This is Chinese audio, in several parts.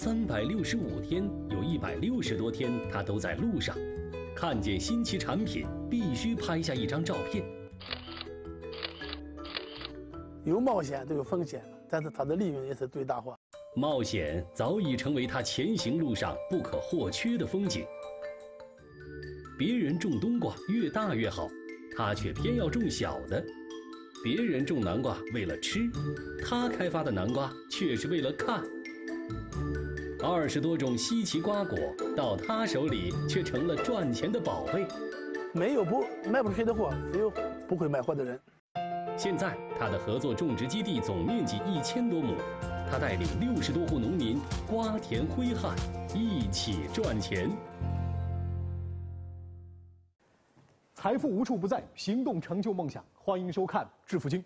三百六十五天，有一百六十多天他都在路上。看见新奇产品，必须拍下一张照片。有冒险都有风险，但是它的利润也是最大化。冒险早已成为他前行路上不可或缺的风景。别人种冬瓜越大越好，他却偏要种小的。别人种南瓜为了吃，他开发的南瓜却是为了看。二十多种稀奇瓜果到他手里却成了赚钱的宝贝。没有不卖不出去的货，只有不会卖货的人。现在他的合作种植基地总面积一千多亩，他带领六十多户农民瓜田挥汗，一起赚钱。财富无处不在，行动成就梦想。欢迎收看《致富经》。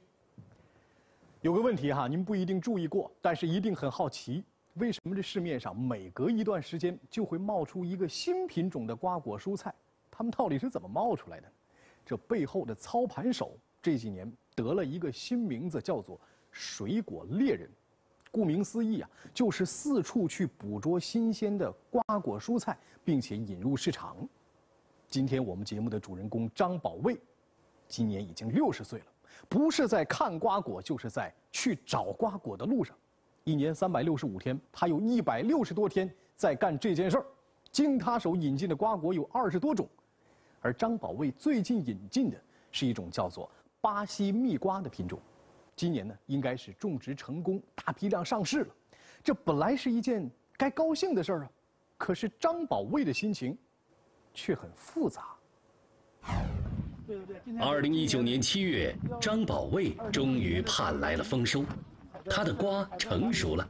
有个问题哈，您不一定注意过，但是一定很好奇，为什么这市面上每隔一段时间就会冒出一个新品种的瓜果蔬菜？它们到底是怎么冒出来的？这背后的操盘手这几年得了一个新名字，叫做“水果猎人”。顾名思义啊，就是四处去捕捉新鲜的瓜果蔬菜，并且引入市场。今天我们节目的主人公张保卫，今年已经六十岁了，不是在看瓜果，就是在去找瓜果的路上。一年三百六十五天，他有一百六十多天在干这件事儿。经他手引进的瓜果有二十多种，而张保卫最近引进的是一种叫做巴西蜜瓜的品种。今年呢，应该是种植成功，大批量上市了。这本来是一件该高兴的事儿啊，可是张保卫的心情。却很复杂。对对对二零一九年七月，张保卫终于盼来了丰收，他的瓜成熟了。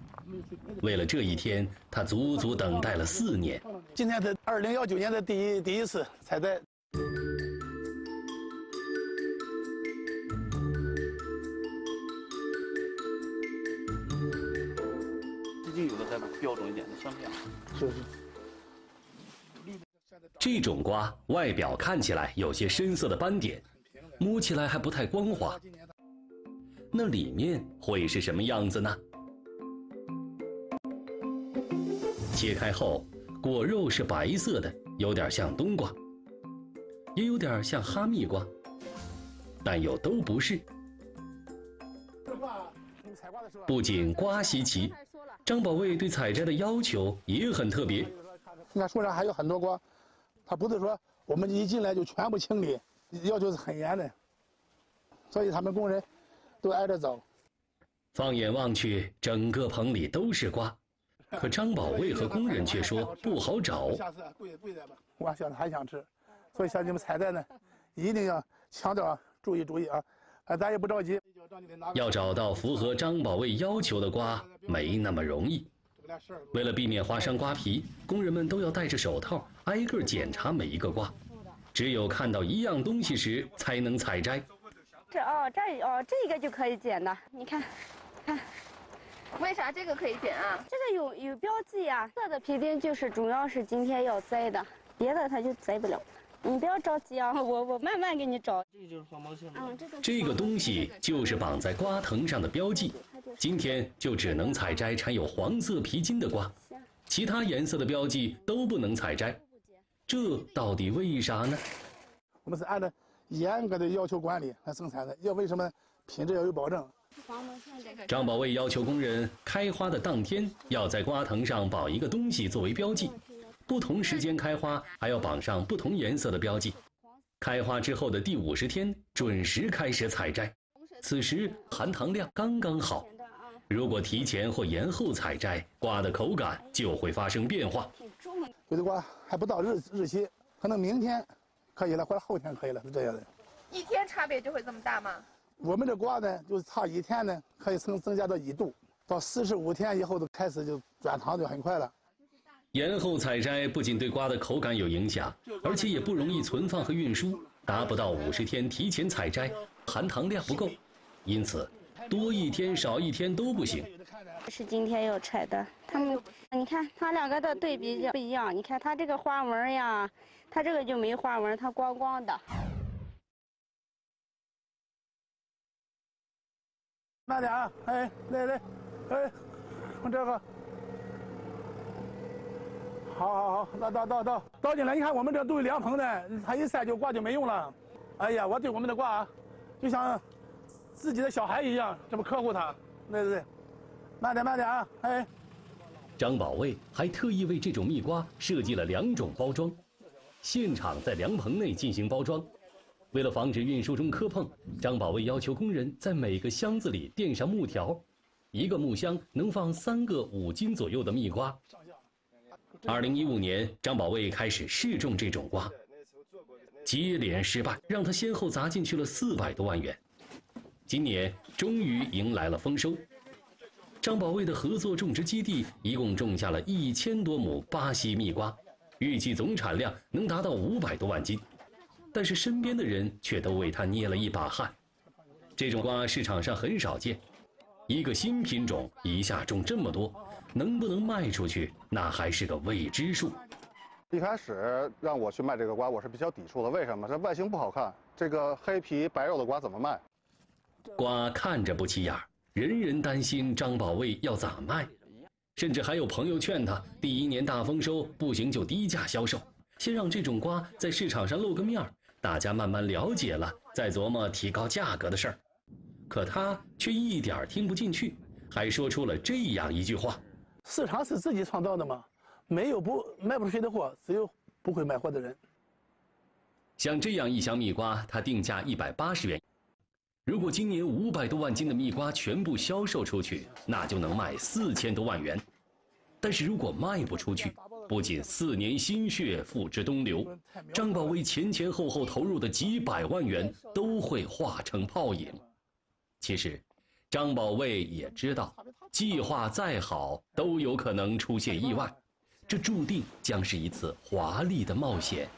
为了这一天，他足足等待了四年。今天是二零幺九年的第一第一次采摘。最近有的还标准一点的香片，就是。这种瓜外表看起来有些深色的斑点，摸起来还不太光滑。那里面会是什么样子呢？切开后，果肉是白色的，有点像冬瓜，也有点像哈密瓜，但又都不是。不仅瓜稀奇，张宝卫对采摘的要求也很特别。你看树上还有很多瓜。他不是说我们一进来就全部清理，要求是很严的，所以他们工人都挨着走。放眼望去，整个棚里都是瓜，可张保卫和工人却说不好找。下次贵贵点吧，我下次还想吃，所以像你们采摘呢，一定要强调注意注意啊！啊，咱也不着急。要找到符合张保卫要求的瓜，没那么容易。为了避免划伤瓜皮，工人们都要戴着手套，挨个检查每一个瓜。只有看到一样东西时，才能采摘。这哦，这哦，这个就可以剪的。你看，看，为啥这个可以剪啊？这个有有标记呀。色的皮筋就是主要是今天要摘的，别的它就摘不了。你不要着急啊，我我慢慢给你找。这个就是黄毛线。嗯，这个这个东西就是绑在瓜藤上的标记。今天就只能采摘缠有黄色皮筋的瓜，其他颜色的标记都不能采摘。这到底为啥呢？我们是按照严格的要求管理来生产的，要为什么品质要有保证？张保卫要求工人开花的当天要在瓜藤上绑一个东西作为标记，不同时间开花还要绑上不同颜色的标记。开花之后的第五十天准时开始采摘，此时含糖量刚刚好。如果提前或延后采摘，瓜的口感就会发生变化。有的瓜还不到日日期，可能明天可以了，或者后天可以了，是这样的。一天差别就会这么大吗？我们这瓜呢，就是差一天呢，可以增增加到一度，到四十五天以后就开始就转糖就很快了。延后采摘不仅对瓜的口感有影响，而且也不容易存放和运输，达不到五十天提前采摘，含糖量不够，因此。多一天少一天都不行。是今天要采的，他们，你看它两个的对比不一样。你看它这个花纹呀，它这个就没花纹，它光光的。慢点啊！哎，来来，哎，看这个，好好好，那倒倒倒倒进来，你看我们这都是凉棚的，它一晒就挂就没用了。哎呀，我对我们的瓜，就像自己的小孩一样，这么呵护它。对对对，慢点慢点啊，哎。张保卫还特意为这种蜜瓜设计了两种包装，现场在凉棚内进行包装。为了防止运输中磕碰，张保卫要求工人在每个箱子里垫上木条，一个木箱能放三个五斤左右的蜜瓜。二零一五年，张保卫开始试种这种瓜，接连失败让他先后砸进去了四百多万元。今年终于迎来了丰收，张保卫的合作种植基地一共种下了一千多亩巴西蜜瓜，预计总产量能达到五百多万斤。但是身边的人却都为他捏了一把汗。这种瓜市场上很少见，一个新品种一下种这么多。能不能卖出去，那还是个未知数。一开始让我去卖这个瓜，我是比较抵触的。为什么？这外形不好看，这个黑皮白肉的瓜怎么卖？瓜看着不起眼，人人担心张保卫要咋卖，甚至还有朋友劝他：第一年大丰收，不行就低价销售，先让这种瓜在市场上露个面儿大家慢慢了解了，再琢磨提高价格的事儿。可他却一点听不进去，还说出了这样一句话。市场是自己创造的吗？没有不卖不出去的货，只有不会卖货的人。像这样一箱蜜瓜，他定价一百八十元。如果今年五百多万斤的蜜瓜全部销售出去，那就能卖四千多万元。但是如果卖不出去，不仅四年心血付之东流，张保威前前后后投入的几百万元都会化成泡影。其实。张保卫也知道，计划再好都有可能出现意外，这注定将是一次华丽的冒险。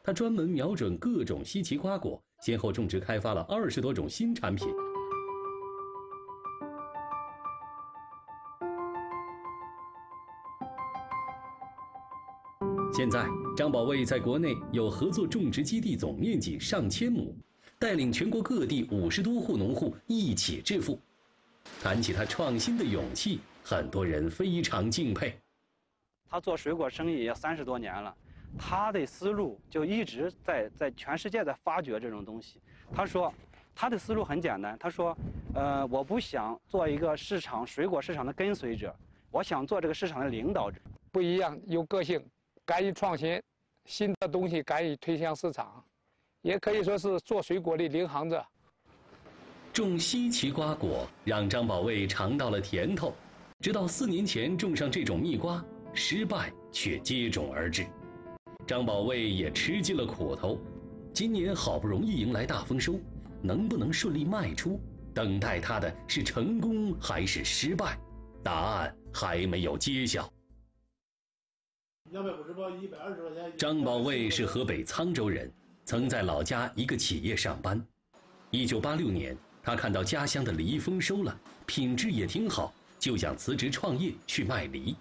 他专门瞄准各种稀奇瓜果，先后种植开发了二十多种新产品。现在，张保卫在国内有合作种植基地，总面积上千亩。带领全国各地五十多户农户一起致富，谈起他创新的勇气，很多人非常敬佩。他做水果生意也三十多年了，他的思路就一直在在全世界在发掘这种东西。他说，他的思路很简单。他说，呃，我不想做一个市场水果市场的跟随者，我想做这个市场的领导者。不一样，有个性，敢于创新，新的东西敢于推向市场。也可以说是做水果的领航者。种稀奇瓜果让张保卫尝到了甜头，直到四年前种上这种蜜瓜，失败却接踵而至。张保卫也吃尽了苦头，今年好不容易迎来大丰收，能不能顺利卖出？等待他的是成功还是失败？答案还没有揭晓。两百五十包，一百二十块钱。张保卫是河北沧州人。曾在老家一个企业上班。一九八六年，他看到家乡的梨丰收了，品质也挺好，就想辞职创业去卖梨。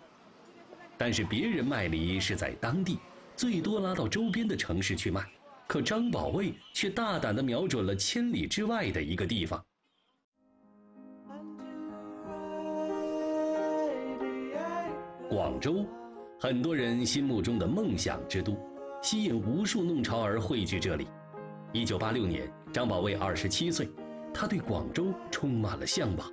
但是别人卖梨是在当地，最多拉到周边的城市去卖，可张保卫却大胆地瞄准了千里之外的一个地方——广州，很多人心目中的梦想之都。吸引无数弄潮儿汇聚这里。一九八六年，张保卫二十七岁，他对广州充满了向往。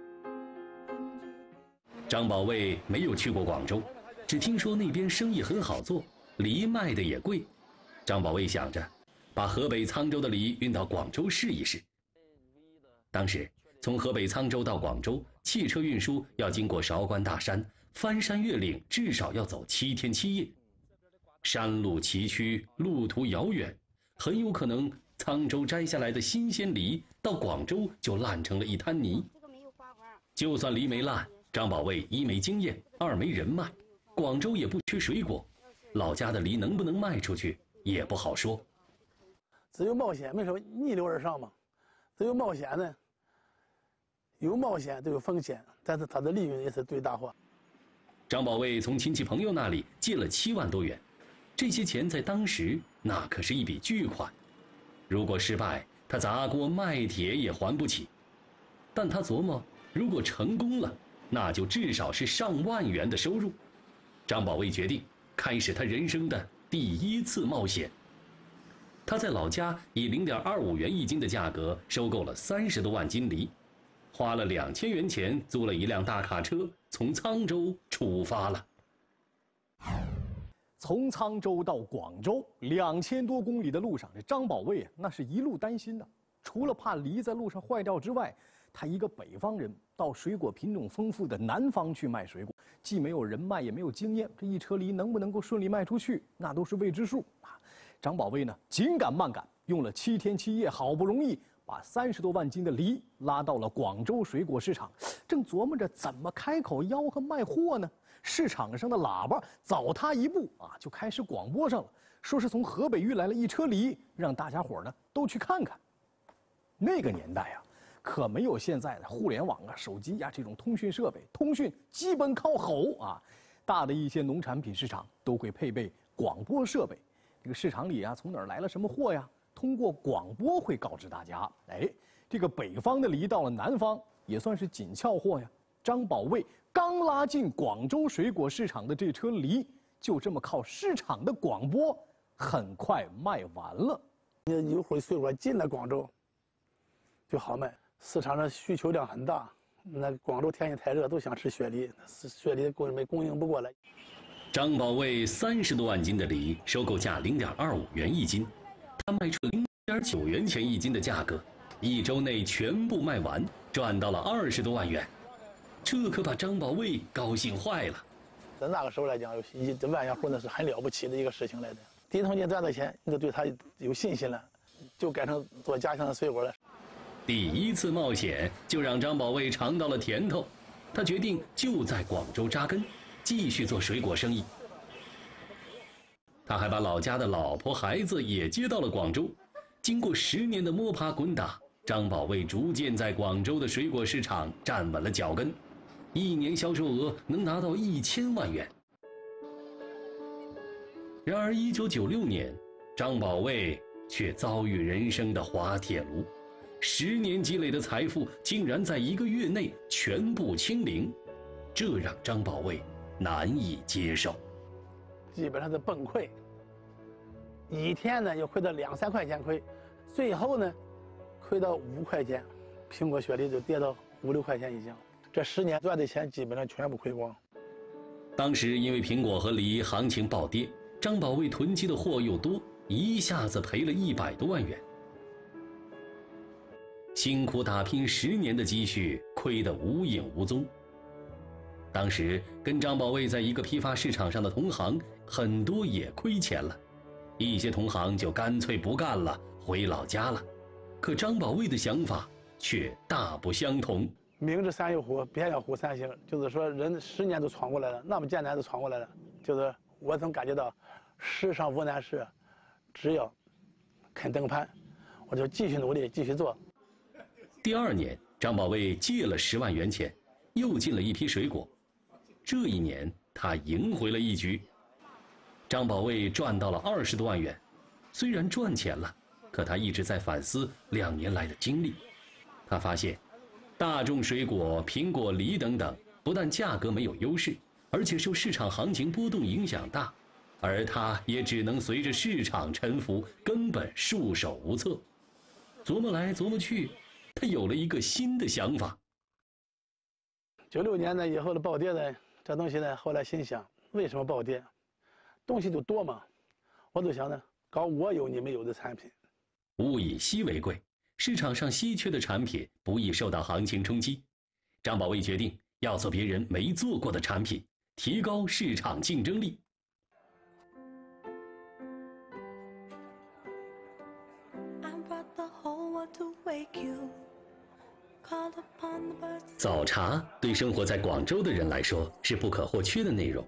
张保卫没有去过广州，只听说那边生意很好做，梨卖的也贵。张保卫想着，把河北沧州的梨运到广州试一试。当时，从河北沧州到广州，汽车运输要经过韶关大山，翻山越岭，至少要走七天七夜。山路崎岖，路途遥远，很有可能沧州摘下来的新鲜梨到广州就烂成了一滩泥。就算梨没烂，张保卫一没经验，二没人脉，广州也不缺水果，老家的梨能不能卖出去也不好说。只有冒险，没说逆流而上嘛。只有冒险呢，有冒险就有风险，但是它的利润也是最大化。张保卫从亲戚朋友那里借了七万多元。这些钱在当时那可是一笔巨款，如果失败，他砸锅卖铁也还不起。但他琢磨，如果成功了，那就至少是上万元的收入。张保卫决定开始他人生的第一次冒险。他在老家以零点二五元一斤的价格收购了三十多万斤梨，花了两千元钱租了一辆大卡车，从沧州出发了。从沧州到广州两千多公里的路上，这张保卫啊，那是一路担心的。除了怕梨在路上坏掉之外，他一个北方人到水果品种丰富的南方去卖水果，既没有人脉，也没有经验，这一车梨能不能够顺利卖出去，那都是未知数啊。张保卫呢，紧赶慢赶，用了七天七夜，好不容易把三十多万斤的梨拉到了广州水果市场。正琢磨着怎么开口吆喝卖货呢，市场上的喇叭早他一步啊，就开始广播上了，说是从河北运来了一车梨，让大家伙呢都去看看。那个年代啊，可没有现在的互联网啊、手机呀这种通讯设备，通讯基本靠吼啊。大的一些农产品市场都会配备广播设备。这个市场里啊，从哪儿来了什么货呀？通过广播会告知大家。哎，这个北方的梨到了南方也算是紧俏货呀。张保卫刚拉进广州水果市场的这车梨，就这么靠市场的广播，很快卖完了。你有会儿水果进了广州，就好卖。市场上需求量很大，那广州天气太热，都想吃雪梨，雪梨供没供应不过来。张保卫三十多万斤的梨，收购价零点二五元一斤，他卖出零点九元钱一斤的价格，一周内全部卖完，赚到了二十多万元，这可把张保卫高兴坏了。在那个时候来讲，一这万元户那是很了不起的一个事情来的。第一桶金赚到钱，你就对他有信心了，就改成做家乡的水果了。第一次冒险就让张保卫尝到了甜头，他决定就在广州扎根。继续做水果生意，他还把老家的老婆孩子也接到了广州。经过十年的摸爬滚打，张保卫逐渐在广州的水果市场站稳了脚跟，一年销售额能达到一千万元。然而，一九九六年，张保卫却遭遇人生的滑铁卢，十年积累的财富竟然在一个月内全部清零，这让张保卫。难以接受，基本上是崩溃。一天呢，又亏到两三块钱亏，最后呢，亏到五块钱，苹果、雪梨就跌到五六块钱一斤。这十年赚的钱基本上全部亏光。当时因为苹果和梨行情暴跌，张保卫囤积的货又多，一下子赔了一百多万元。辛苦打拼十年的积蓄亏得无影无踪。当时跟张保卫在一个批发市场上的同行很多也亏钱了，一些同行就干脆不干了，回老家了。可张保卫的想法却大不相同。明知山有虎，偏要虎山行。就是说，人十年都闯过来了，那么艰难都闯过来了。就是我总感觉到，世上无难事，只要肯登攀，我就继续努力，继续做。第二年，张保卫借了十万元钱，又进了一批水果。这一年，他赢回了一局。张保卫赚到了二十多万元，虽然赚钱了，可他一直在反思两年来的经历。他发现，大众水果、苹果、梨等等，不但价格没有优势，而且受市场行情波动影响大，而他也只能随着市场沉浮，根本束手无策。琢磨来琢磨去，他有了一个新的想法。九六年呢以后的暴跌呢？这东西呢，后来心想，为什么暴跌？东西就多嘛，我就想呢，搞我有你没有的产品。物以稀为贵，市场上稀缺的产品不易受到行情冲击。张保卫决定要做别人没做过的产品，提高市场竞争力。早茶对生活在广州的人来说是不可或缺的内容，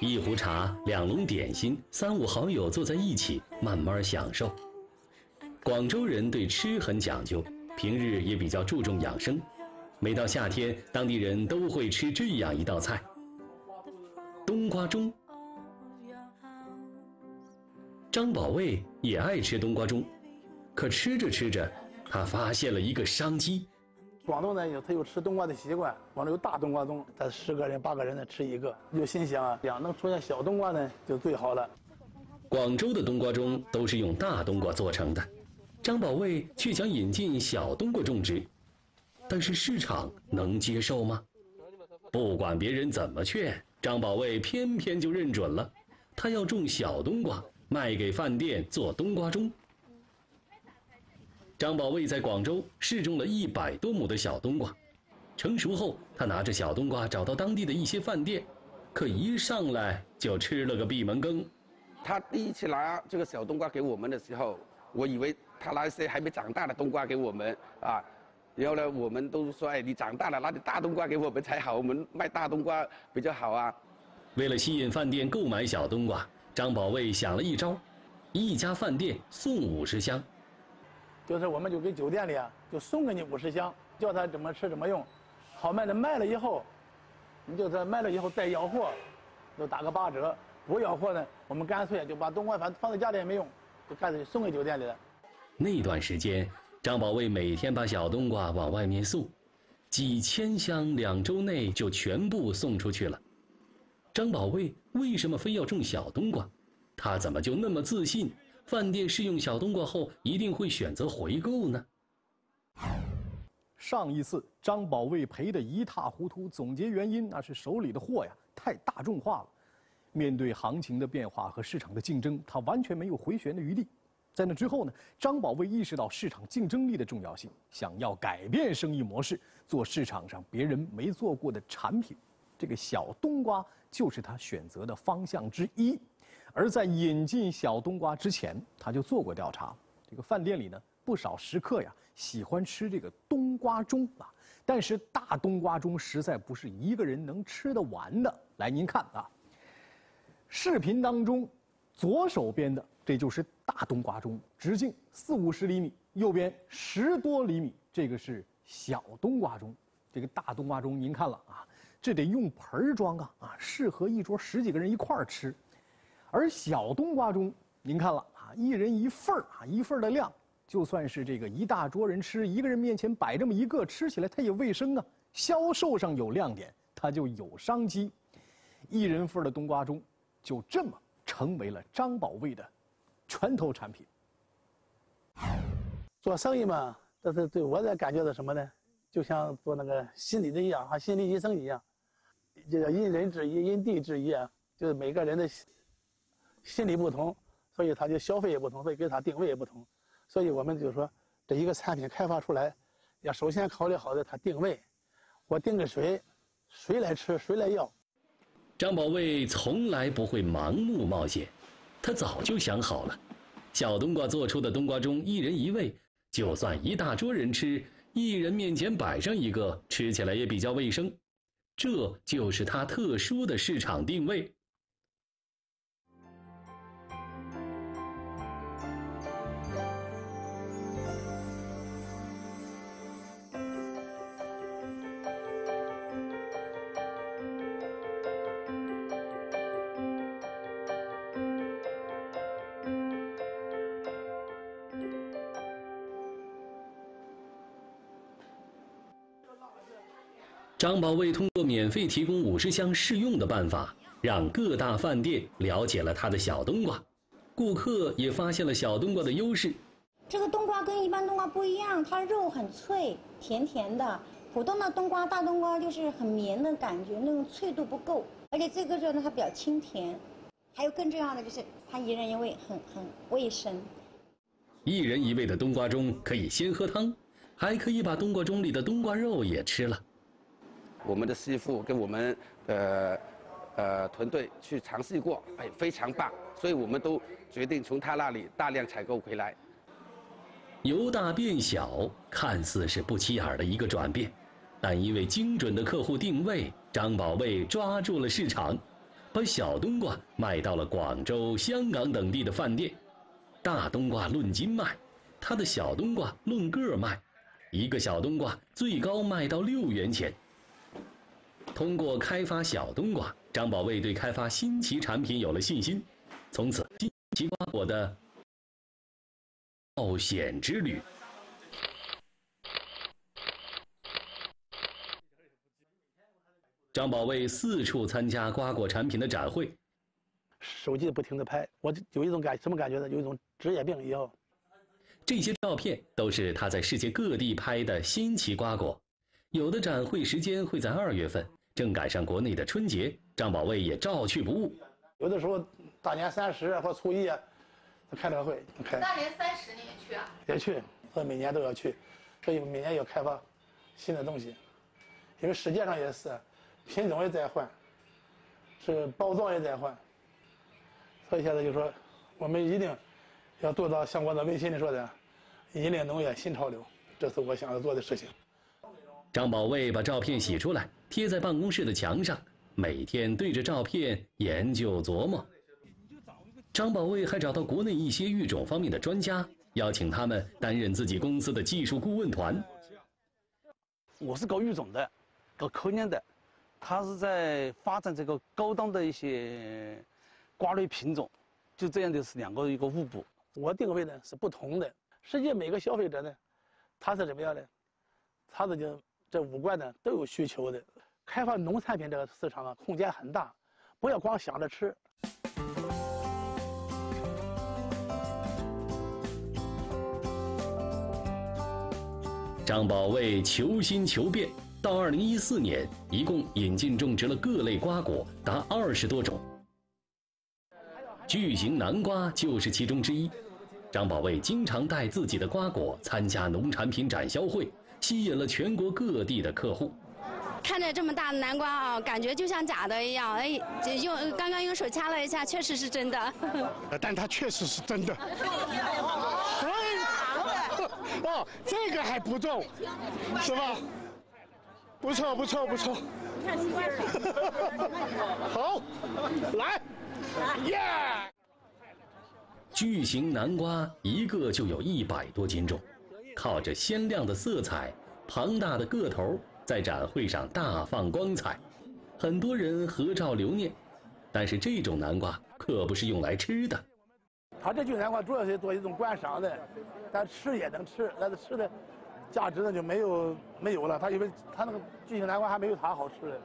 一壶茶，两笼点心，三五好友坐在一起慢慢享受。广州人对吃很讲究，平日也比较注重养生。每到夏天，当地人都会吃这样一道菜——冬瓜盅。张保卫也爱吃冬瓜盅，可吃着吃着，他发现了一个商机。广东呢有他有吃冬瓜的习惯，广州有大冬瓜盅，他十个人八个人呢吃一个，就心想啊，样能出现小冬瓜呢就最好了。广州的冬瓜盅都是用大冬瓜做成的，张保卫却想引进小冬瓜种植，但是市场能接受吗？不管别人怎么劝，张保卫偏偏就认准了，他要种小冬瓜，卖给饭店做冬瓜盅。张保卫在广州试种了一百多亩的小冬瓜，成熟后，他拿着小冬瓜找到当地的一些饭店，可一上来就吃了个闭门羹。他第一次拿这个小冬瓜给我们的时候，我以为他拿一些还没长大的冬瓜给我们啊，然后呢，我们都说，哎，你长大了拿点大冬瓜给我们才好，我们卖大冬瓜比较好啊。为了吸引饭店购买小冬瓜，张保卫想了一招，一家饭店送五十箱，就是我们就给酒店里啊，就送给你五十箱，叫他怎么吃怎么用，好卖的卖了以后，你就这卖了以后再要货，就打个八折。不要货呢，我们干脆就把冬瓜反放在家里也没用，就干脆送给酒店里了。那段时间，张保卫每天把小冬瓜往外面送，几千箱，两周内就全部送出去了。张保卫为什么非要种小冬瓜？他怎么就那么自信，饭店试用小冬瓜后一定会选择回购呢？上一次张保卫赔得一塌糊涂，总结原因那是手里的货呀太大众化了。面对行情的变化和市场的竞争，他完全没有回旋的余地。在那之后呢，张保卫意识到市场竞争力的重要性，想要改变生意模式，做市场上别人没做过的产品。这个小冬瓜就是他选择的方向之一。而在引进小冬瓜之前，他就做过调查。这个饭店里呢，不少食客呀喜欢吃这个冬瓜盅啊，但是大冬瓜盅实在不是一个人能吃得完的。来，您看啊。视频当中，左手边的这就是大冬瓜盅，直径四五十厘米；右边十多厘米，这个是小冬瓜盅。这个大冬瓜盅您看了啊，这得用盆装啊啊，适合一桌十几个人一块儿吃。而小冬瓜盅您看了啊，一人一份儿啊，一份儿的量，就算是这个一大桌人吃，一个人面前摆这么一个，吃起来它也卫生啊，销售上有亮点，它就有商机。一人份的冬瓜盅。就这么成为了张保卫的拳头产品。做生意嘛，这是对我的感觉是什么呢？就像做那个心理的一样，和心理医生一样，这个因人制宜、因地制宜啊。就是每个人的心理不同，所以他的消费也不同，所以给他定位也不同。所以我们就说，这一个产品开发出来，要首先考虑好的它定位。我定给谁，谁来吃，谁来要。张保卫从来不会盲目冒险，他早就想好了，小冬瓜做出的冬瓜盅一人一味，就算一大桌人吃，一人面前摆上一个，吃起来也比较卫生，这就是他特殊的市场定位。张保卫通过免费提供五十箱试用的办法，让各大饭店了解了他的小冬瓜，顾客也发现了小冬瓜的优势。这个冬瓜跟一般冬瓜不一样，它肉很脆，甜甜的。普通的冬瓜、大冬瓜就是很绵的感觉，那种脆度不够。而且这个肉呢，它比较清甜。还有更重要的就是它一人一味，很很卫生。一人一味的冬瓜盅可以先喝汤，还可以把冬瓜盅里的冬瓜肉也吃了。我们的师傅跟我们呃呃团队去尝试过，哎，非常棒，所以我们都决定从他那里大量采购回来。由大变小，看似是不起眼的一个转变，但因为精准的客户定位，张保卫抓住了市场，把小冬瓜卖到了广州、香港等地的饭店。大冬瓜论斤卖，他的小冬瓜论个卖，一个小冬瓜最高卖到六元钱。通过开发小冬瓜，张宝卫对开发新奇产品有了信心。从此，新奇瓜果的冒险之旅。张宝卫四处参加瓜果产品的展会，手机不停的拍，我有一种感什么感觉呢？有一种职业病一样。这些照片都是他在世界各地拍的新奇瓜果，有的展会时间会在二月份，正赶上国内的春节，张保卫也照去不误。有的时候大年三十或初一，他开这个会，开。大年三十你也去啊？也去，我每年都要去，所以每年要开发新的东西，因为世界上也是，品种也在换，是包装也在换，所以现在就说，我们一定要做到像我的微信里说的，引领农业新潮流，这是我想要做的事情。张保卫把照片洗出来，贴在办公室的墙上，每天对着照片研究琢磨。张保卫还找到国内一些育种方面的专家，邀请他们担任自己公司的技术顾问团。我是搞育种的，搞科研的，他是在发展这个高档的一些瓜类品种，就这样的是两个一个互补。我定位呢是不同的，实际每个消费者呢，他是怎么样呢？他这就这五官呢都有需求的。开发农产品这个市场啊，空间很大，不要光想着吃。张保卫求新求变，到二零一四年，一共引进种植了各类瓜果达二十多种，巨型南瓜就是其中之一。张保卫经常带自己的瓜果参加农产品展销会，吸引了全国各地的客户。看着这么大的南瓜啊，感觉就像假的一样。哎，用刚刚用手掐了一下，确实是真的。但它确实是真的。哦，这个还不重，是吧？不错，不错，不错。好，来，耶！巨型南瓜一个就有一百多斤重，靠着鲜亮的色彩、庞大的个头，在展会上大放光彩，很多人合照留念。但是这种南瓜可不是用来吃的。它这巨南瓜主要是做一种观赏的，但吃也能吃，但是吃的价值呢就没有没有了。它因为它那个巨型南瓜还没有它好吃的，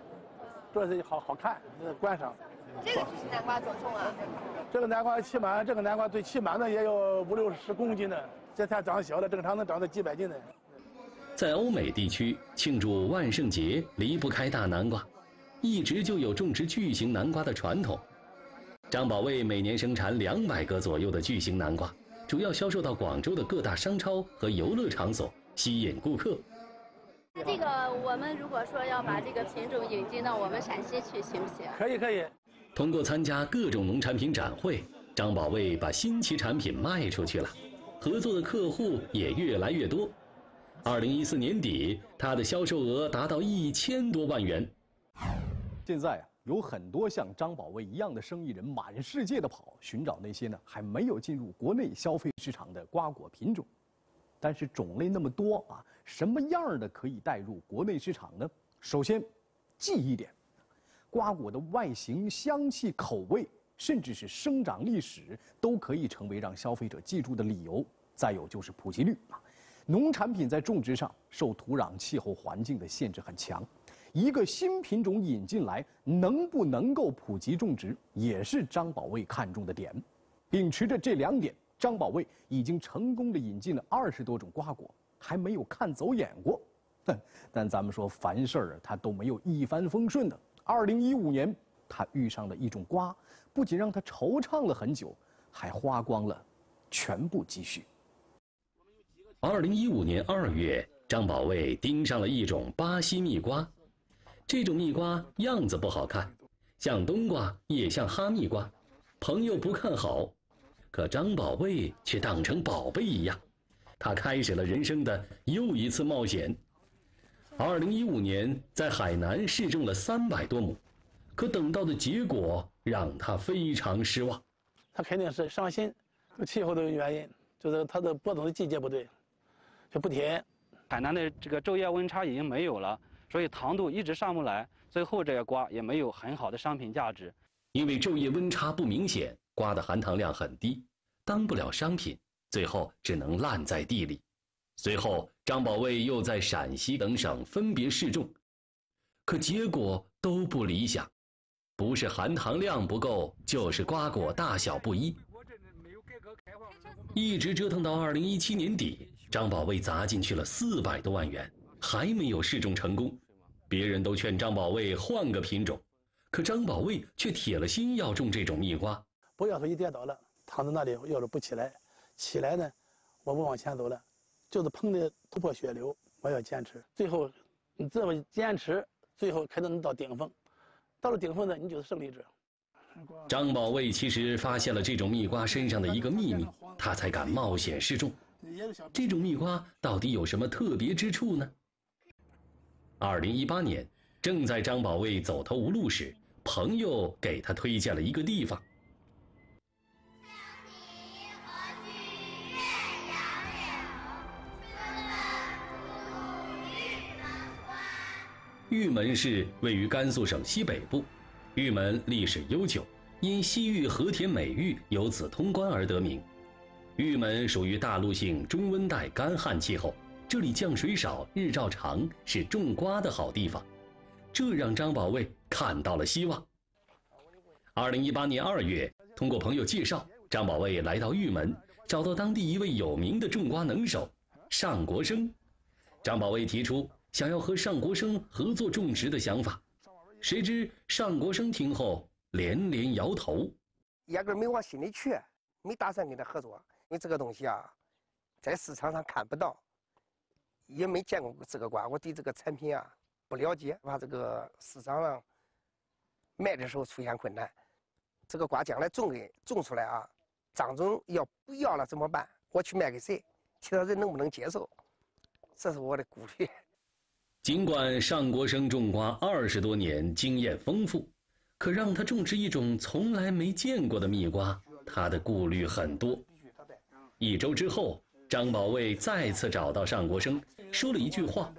主要是好好看，观赏。这个巨型南瓜多重啊？这个南瓜起码这个南瓜最起码呢也有五六十公斤呢，这才长小的，正常能长到几百斤的。在欧美地区庆祝万圣节离不开大南瓜，一直就有种植巨型南瓜的传统。张保卫每年生产两百个左右的巨型南瓜，主要销售到广州的各大商超和游乐场所，吸引顾客。这个我们如果说要把这个品种引进到我们陕西去，行不行？可以，可以。通过参加各种农产品展会，张保卫把新奇产品卖出去了，合作的客户也越来越多。二零一四年底，他的销售额达到一千多万元。现在啊。有很多像张保卫一样的生意人满世界的跑，寻找那些呢还没有进入国内消费市场的瓜果品种。但是种类那么多啊，什么样的可以带入国内市场呢？首先，记忆点，瓜果的外形、香气、口味，甚至是生长历史，都可以成为让消费者记住的理由。再有就是普及率啊，农产品在种植上受土壤、气候环境的限制很强。一个新品种引进来，能不能够普及种植，也是张保卫看重的点。秉持着这两点，张保卫已经成功的引进了二十多种瓜果，还没有看走眼过。哼，但咱们说凡事儿他都没有一帆风顺的。二零一五年，他遇上了一种瓜，不仅让他惆怅了很久，还花光了全部积蓄。二零一五年二月，张保卫盯上了一种巴西蜜瓜。这种蜜瓜样子不好看，像冬瓜也像哈密瓜，朋友不看好，可张保卫却当成宝贝一样。他开始了人生的又一次冒险。二零一五年在海南试种了三百多亩，可等到的结果让他非常失望。他肯定是伤心，气候的原因，就是他的播种的季节不对，就不甜。海南的这个昼夜温差已经没有了。所以糖度一直上不来，最后这个瓜也没有很好的商品价值。因为昼夜温差不明显，瓜的含糖量很低，当不了商品，最后只能烂在地里。随后，张保卫又在陕西等省分别试种，可结果都不理想，不是含糖量不够，就是瓜果大小不一。一直折腾到二零一七年底，张保卫砸进去了四百多万元，还没有试种成功。别人都劝张保卫换个品种，可张保卫却铁了心要种这种蜜瓜。不要说一跌倒了，躺在那里要是不起来，起来呢，我不往前走了，就是碰的头破血流，我要坚持。最后，你这么坚持，最后才能到顶峰，到了顶峰呢，你就是胜利者。张保卫其实发现了这种蜜瓜身上的一个秘密，他才敢冒险试种。这种蜜瓜到底有什么特别之处呢？二零一八年，正在张保卫走投无路时，朋友给他推荐了一个地方。玉门市位于甘肃省西北部，玉门历史悠久，因西域和田美玉由此通关而得名。玉门属于大陆性中温带干旱气候，这里降水少，日照长，是种瓜的好地方，这让张保卫看到了希望。二零一八年二月，通过朋友介绍，张保卫来到玉门，找到当地一位有名的种瓜能手尚国生，张保卫提出。想要和尚国生合作种植的想法，谁知尚国生听后连连摇头，压根没往心里去，没打算跟他合作，因为这个东西啊，在市场上看不到，也没见过这个瓜，我对这个产品啊不了解，怕这个市场上卖的时候出现困难。这个瓜将来种给种出来啊，张总要不要了怎么办？我去卖给谁？其他人能不能接受？这是我的顾虑。尽管尚国生种瓜二十多年，经验丰富，可让他种植一种从来没见过的蜜瓜，他的顾虑很多。一周之后，张保卫再次找到尚国生，说了一句话，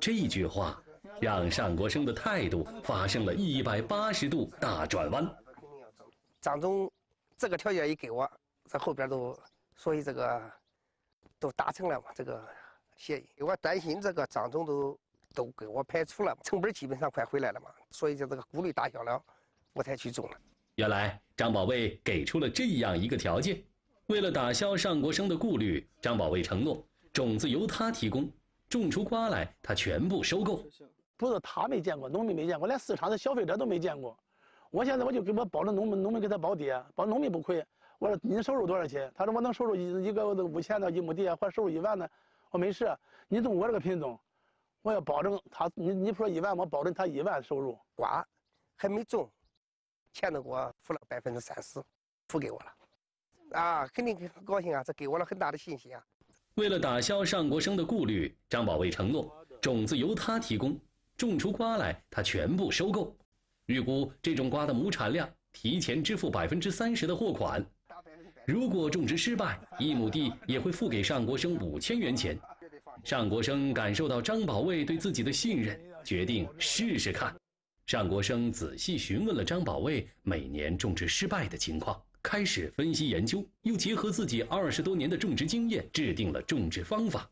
这句话让尚国生的态度发生了一百八十度大转弯。张总，这个条件一给我，在后边都，所以这个都达成了嘛，这个。协议，我担心这个张总都都给我排除了，成本基本上快回来了嘛，所以就这个顾虑打消了，我才去种了。原来张保卫给出了这样一个条件，为了打消尚国生的顾虑，张保卫承诺种子由他提供，种出瓜来他全部收购。不是他没见过，农民没见过，连市场的消费者都没见过。我现在我就给我保证农民，农民给他保底，保农民不亏。我说您收入多少钱？他说我能收入一一个五千的一亩地，或者收入一万呢？我没事，你种我这个品种，我要保证他，你你说一万，我保证他一万收入。瓜还没种，钱都给我付了百分之三十，付给我了，啊，肯定很高兴啊，这给我了很大的信心啊。为了打消尚国生的顾虑，张保卫承诺种子由他提供，种出瓜来他全部收购。预估这种瓜的亩产量，提前支付百分之三十的货款。如果种植失败，一亩地也会付给尚国生五千元钱。尚国生感受到张保卫对自己的信任，决定试试看。尚国生仔细询问了张保卫每年种植失败的情况，开始分析研究，又结合自己二十多年的种植经验，制定了种植方法。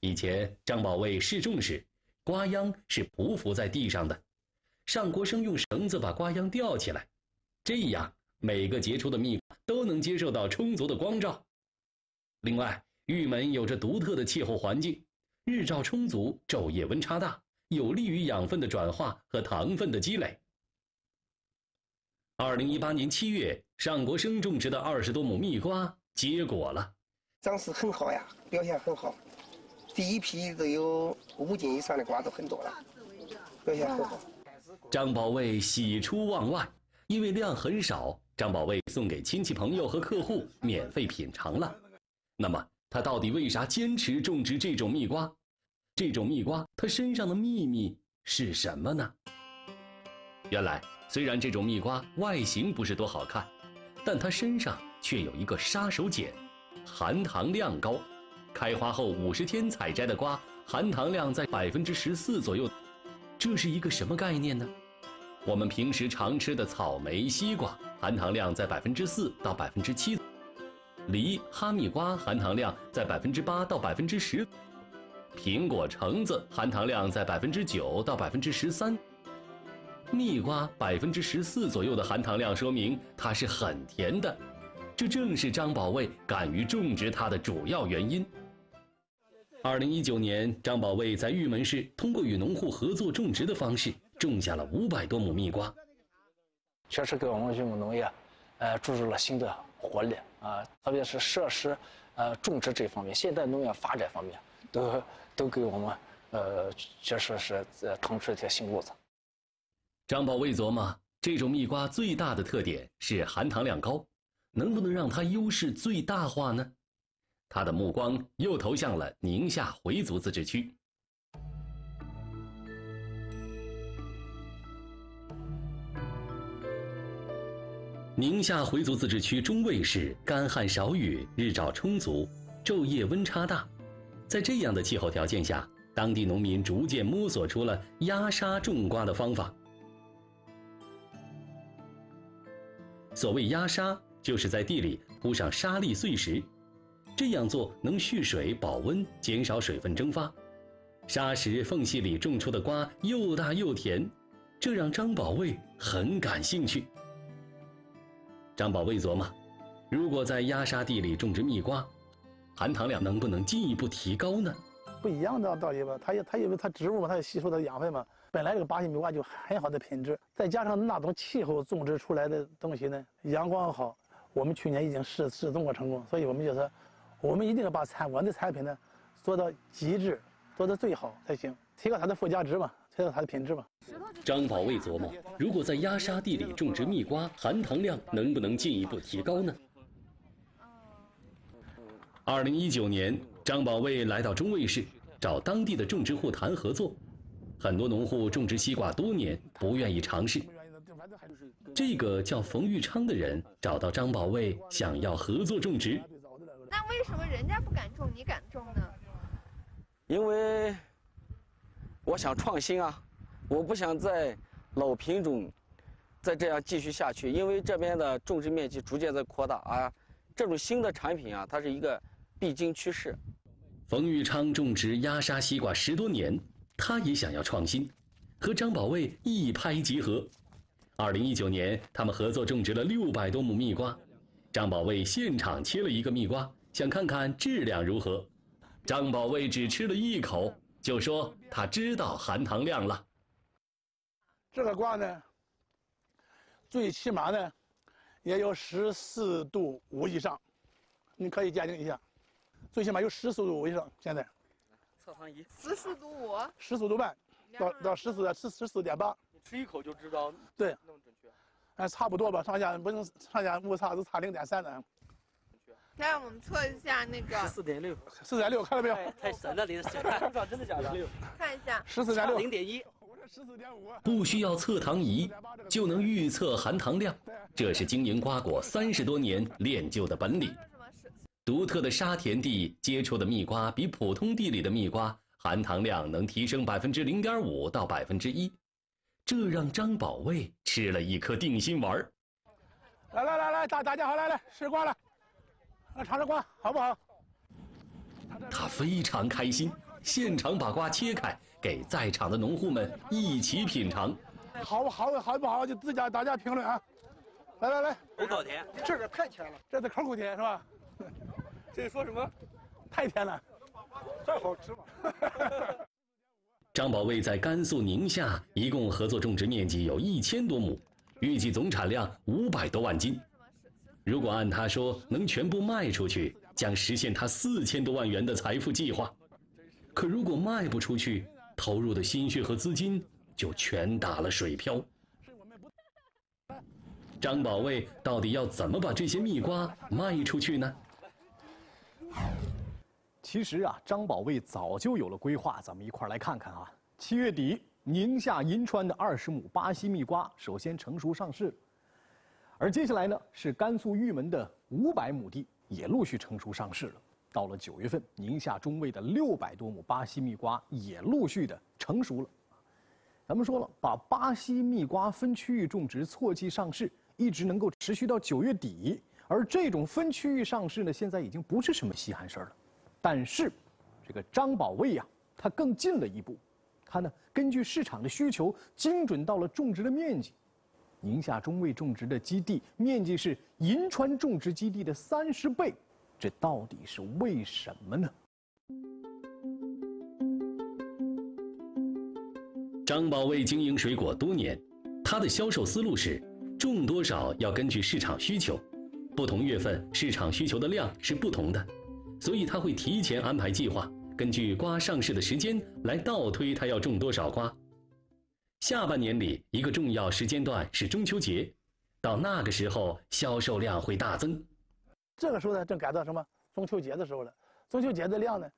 以前张保卫试种时，瓜秧是匍匐在地上的，尚国生用绳子把瓜秧吊起来，这样。每个结出的蜜都能接受到充足的光照。另外，玉门有着独特的气候环境，日照充足，昼夜温差大，有利于养分的转化和糖分的积累。二零一八年七月，尚国生种植的二十多亩蜜瓜结果了，长势很好呀，表现很好，第一批都有五斤以上的瓜都很多了，表现很好。张保卫喜出望外，因为量很少。张保卫送给亲戚朋友和客户免费品尝了。那么，他到底为啥坚持种植这种蜜瓜？这种蜜瓜它身上的秘密是什么呢？原来，虽然这种蜜瓜外形不是多好看，但它身上却有一个杀手锏，含糖量高。开花后五十天采摘的瓜，含糖量在百分之十四左右。这是一个什么概念呢？我们平时常吃的草莓、西瓜。含糖量在百分之四到百分之七，梨、哈密瓜含糖量在百分之八到百分之十，苹果、橙子含糖量在百分之九到百分之十三，蜜瓜百分之十四左右的含糖量，说明它是很甜的。这正是张保卫敢于种植它的主要原因。二零一九年，张保卫在玉门市通过与农户合作种植的方式，种下了五百多亩蜜瓜，确实给我们玉门农业，呃，注入了新的活力啊！特别是设施，呃，种植这方面，现代农业发展方面，都都给我们，呃，确实是呃腾出一条新路子。张保卫琢磨，这种蜜瓜最大的特点是含糖量高，能不能让它优势最大化呢？他的目光又投向了宁夏回族自治区。宁夏回族自治区中卫市干旱少雨，日照充足，昼夜温差大，在这样的气候条件下，当地农民逐渐摸索出了压沙种瓜的方法。所谓压沙，就是在地里铺上沙粒碎石。这样做能蓄水保温，减少水分蒸发。沙石缝隙里种出的瓜又大又甜，这让张保卫很感兴趣。张保卫琢磨，如果在压沙地里种植蜜瓜，含糖量能不能进一步提高呢？不一样的道理吧，它也它因为它植物嘛，它也吸收的养分嘛。本来这个巴西蜜瓜就很好的品质，再加上那种气候种植出来的东西呢，阳光好。我们去年已经试试种过成功，所以我们就说。我们一定要把产我们的产品呢做到极致，做到最好才行，提高它的附加值嘛，提高它的品质嘛。张保卫琢磨，如果在压沙地里种植蜜瓜，含糖量能不能进一步提高呢？二零一九年，张保卫来到中卫市，找当地的种植户谈合作。很多农户种植西瓜多年，不愿意尝试。这个叫冯玉昌的人找到张保卫，想要合作种植。那为什么人家不敢种，你敢种呢？因为我想创新啊，我不想在老品种再这样继续下去，因为这边的种植面积逐渐在扩大啊，这种新的产品啊，它是一个必经趋势。冯玉昌种植压沙西瓜十多年，他也想要创新，和张保卫一拍即合。二零一九年，他们合作种植了六百多亩蜜瓜，张保卫现场切了一个蜜瓜。想看看质量如何？张保卫只吃了一口，就说他知道含糖量了。这个瓜呢，最起码呢，也有十四度五以上，你可以鉴定一下，最起码有十四度五以上。现在，测糖仪，十四度五，十四度半，到到十四十十四点八。你吃一口就知道，对，那么准确。哎，差不多吧，上下不能上下误差都差零点三的。来，我们测一下那个十四点六，十四点六，看到没有？太神了，你的 真的假的？看一下，十四点六，零点一。我这十四点五。不需要测糖仪就能预测含糖量，这是经营瓜果三十多年练就的本领。独特的沙田地接触的蜜瓜，比普通地里的蜜瓜含糖量能提升百分之零点五到百分之一，这让张保卫吃了一颗定心丸。来来来来，大大家好，来来吃瓜了。尝尝瓜好不好？他非常开心，现场把瓜切开，给在场的农户们一起品尝。好不好好不好？就自家大家评论啊！来来来，口口甜，这个太甜了，这是口口甜是吧？这说什么？太甜了，太好吃了。张保卫在甘肃宁夏一共合作种植面积有一千多亩，预计总产量五百多万斤。如果按他说能全部卖出去，将实现他四千多万元的财富计划。可如果卖不出去，投入的心血和资金就全打了水漂。张保卫到底要怎么把这些蜜瓜卖出去呢？其实啊，张保卫早就有了规划，咱们一块儿来看看啊。七月底，宁夏银川的二十亩巴西蜜瓜首先成熟上市。而接下来呢，是甘肃玉门的五百亩地也陆续成熟上市了。到了九月份，宁夏中卫的六百多亩巴西蜜瓜也陆续的成熟了。咱们说了，把巴西蜜瓜分区域种植错季上市，一直能够持续到九月底。而这种分区域上市呢，现在已经不是什么稀罕事儿了。但是，这个张保卫呀，他更进了一步，他呢根据市场的需求，精准到了种植的面积。宁夏中卫种植的基地面积是银川种植基地的三十倍，这到底是为什么呢？张保卫经营水果多年，他的销售思路是：种多少要根据市场需求，不同月份市场需求的量是不同的，所以他会提前安排计划，根据瓜上市的时间来倒推他要种多少瓜。下半年里，一个重要时间段是中秋节，到那个时候销售量会大增。这个时候呢，正赶到什么中秋节的时候了。中秋节的量呢，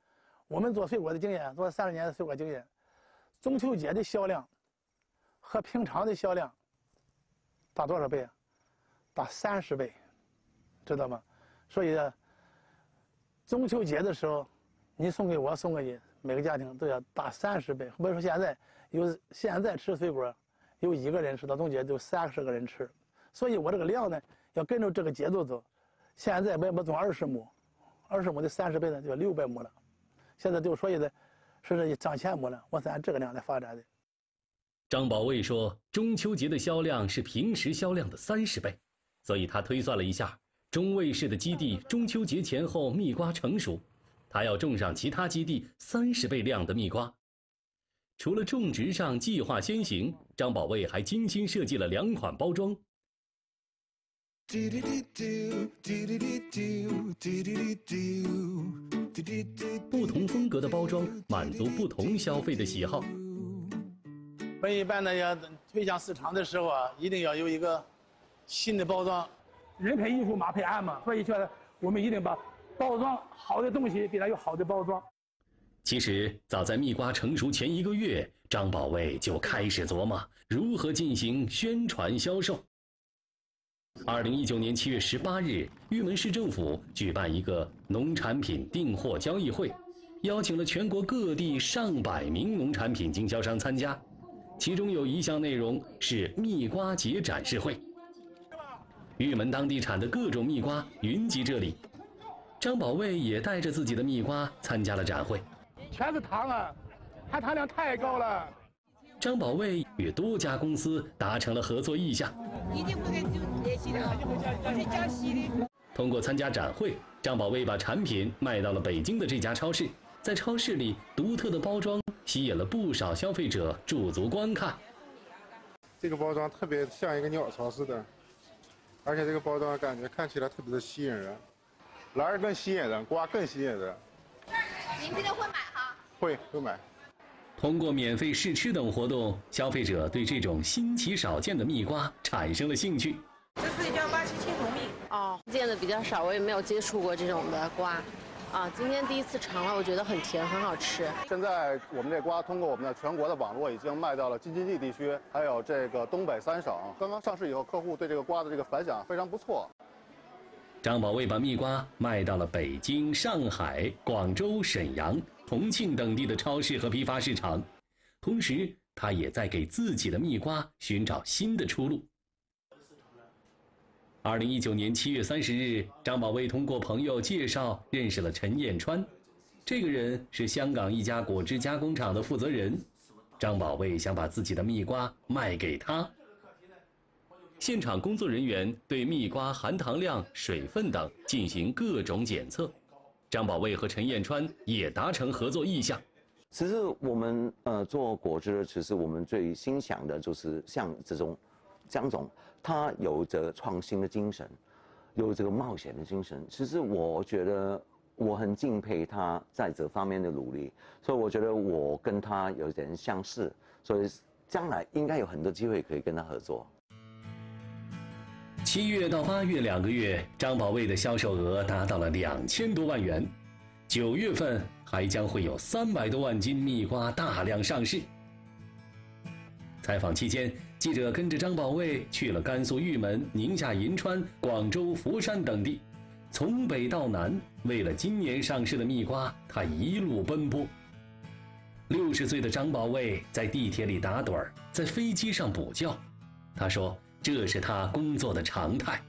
我们做水果的经验，做三十年的水果经验，中秋节的销量和平常的销量大多少倍啊？大三十倍，知道吗？所以呢中秋节的时候，你送给我，送给你，每个家庭都要大三十倍。比如说现在。有现在吃水果，有一个人吃，到中秋节就三十个人吃，所以我这个量呢要跟着这个节奏走。现在我我种二十亩，二十亩的三十倍呢就六百亩了，现在就所以呢是这涨千亩了，我是按这个量来发展的。张保卫说，中秋节的销量是平时销量的三十倍，所以他推算了一下，中卫市的基地中秋节前后蜜瓜成熟，他要种上其他基地三十倍量的蜜瓜。除了种植上计划先行，张保卫还精心设计了两款包装。不同风格的包装满足不同消费的喜好。我们一般呢要推向市场的时候啊，一定要有一个新的包装。人配艺术，马配鞍嘛，所以说我们一定把包装好的东西给它有好的包装。其实，早在蜜瓜成熟前一个月，张保卫就开始琢磨如何进行宣传销售。二零一九年七月十八日，玉门市政府举办一个农产品订货交易会，邀请了全国各地上百名农产品经销商参加，其中有一项内容是蜜瓜节展示会。玉门当地产的各种蜜瓜云集这里，张保卫也带着自己的蜜瓜参加了展会。全是糖啊，含糖量太高了。张保卫与多家公司达成了合作意向。一定会跟联系了，我是江西的。通过参加展会，张保卫把产品卖到了北京的这家超市。在超市里，独特的包装吸引了不少消费者驻足观看。这个包装特别像一个鸟巢似的，而且这个包装感觉看起来特别的吸引人。篮儿更吸引人，瓜更吸引人。您今天会买哈？会会买。通过免费试吃等活动，消费者对这种新奇少见的蜜瓜产生了兴趣。这是叫巴西青铜蜜哦，见的比较少，我也没有接触过这种的瓜，啊，今天第一次尝了，我觉得很甜，很好吃。现在我们这瓜通过我们的全国的网络已经卖到了京津冀地区，还有这个东北三省。刚刚上市以后，客户对这个瓜的这个反响非常不错。张保卫把蜜瓜卖到了北京、上海、广州、沈阳。重庆等地的超市和批发市场，同时他也在给自己的蜜瓜寻找新的出路。二零一九年七月三十日，张保卫通过朋友介绍认识了陈彦川，这个人是香港一家果汁加工厂的负责人。张保卫想把自己的蜜瓜卖给他。现场工作人员对蜜瓜含糖量、水分等进行各种检测。张保卫和陈彦川也达成合作意向。其实我们呃做果汁，其实我们最心想的就是像这种江总，他有着创新的精神，有这个冒险的精神。其实我觉得我很敬佩他在这方面的努力，所以我觉得我跟他有点相似，所以将来应该有很多机会可以跟他合作。七月到八月两个月，张保卫的销售额达到了两千多万元。九月份还将会有三百多万斤蜜瓜大量上市。采访期间，记者跟着张保卫去了甘肃玉门、宁夏银川、广州、佛山等地，从北到南，为了今年上市的蜜瓜，他一路奔波。六十岁的张保卫在地铁里打盹儿，在飞机上补觉。他说。这是他工作的常态，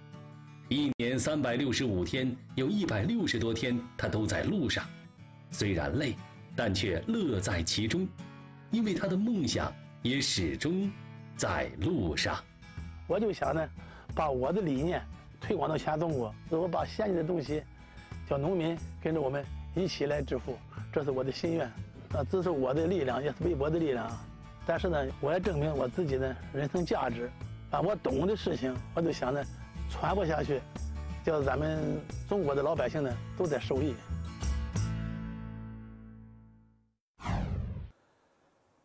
一年三百六十五天，有一百六十多天他都在路上。虽然累，但却乐在其中，因为他的梦想也始终在路上。我就想呢，把我的理念推广到全中国，如果把先进的东西，叫农民跟着我们一起来致富，这是我的心愿。啊，这是我的力量，也是微薄的力量。但是呢，我要证明我自己的人生价值。啊，我懂的事情，我就想着传播下去，叫咱们中国的老百姓呢都在受益。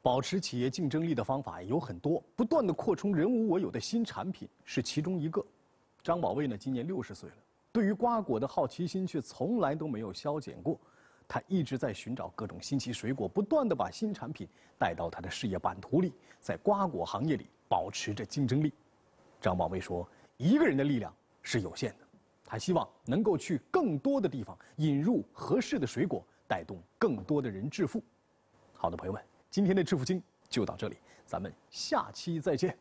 保持企业竞争力的方法有很多，不断的扩充人无我有的新产品是其中一个。张宝卫呢，今年六十岁了，对于瓜果的好奇心却从来都没有消减过。他一直在寻找各种新奇水果，不断的把新产品带到他的事业版图里，在瓜果行业里保持着竞争力。张宝卫说：“一个人的力量是有限的，他希望能够去更多的地方，引入合适的水果，带动更多的人致富。”好的，朋友们。今天的致富经就到这里，咱们下期再见。